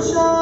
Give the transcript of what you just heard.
show.